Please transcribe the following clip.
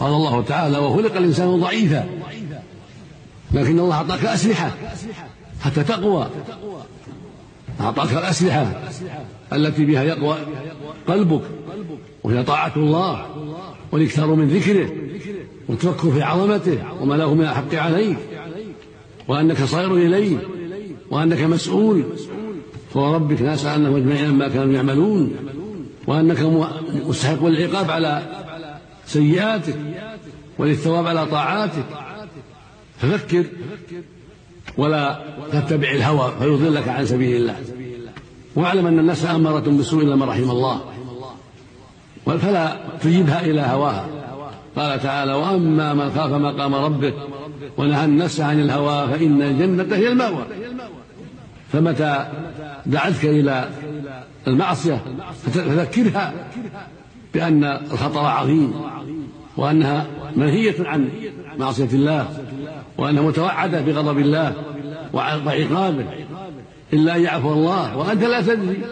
قال الله تعالى وخلق الإنسان ضعيفا لكن الله أعطاك أسلحة حتى تقوى. أعطاك الأسلحة التي بها يقوى قلبك وهي طاعة الله والإكثار من ذكره والتفكر في عظمته وما له من الحق عليك وأنك صائر إليه وأنك مسؤول. فوربك لا أنهم أجمعين ما كانوا يعملون وأنك مستحق العقاب على سيئاتك وللثواب على طاعاتك ففكر ولا تتبع الهوى فيضلك عن سبيل الله. واعلم أن الناس أمارة بسوء إلا ما رحم الله. فلا تجيبها إلى هواها. قال تعالى وأما من خاف مقام ربه ونهى النفس عن الهوى فإن الجنة هي المأوى. فمتى دعتك إلى المعصية؟ فذكرها. بأن الخطر عظيم وأنها منهية عن معصية الله وأنها متوعدة بغضب الله وعقابه إلا أن يعفو الله وأنت لا تدري.